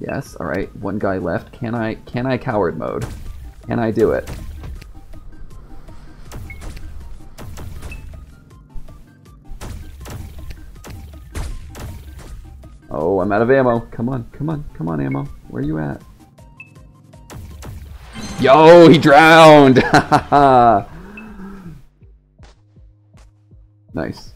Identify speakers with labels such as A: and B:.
A: Yes, alright. One guy left. Can I can I coward mode? Can I do it? Oh, I'm out of ammo. Come on, come on, come on, ammo. Where you at? Yo, he drowned! nice.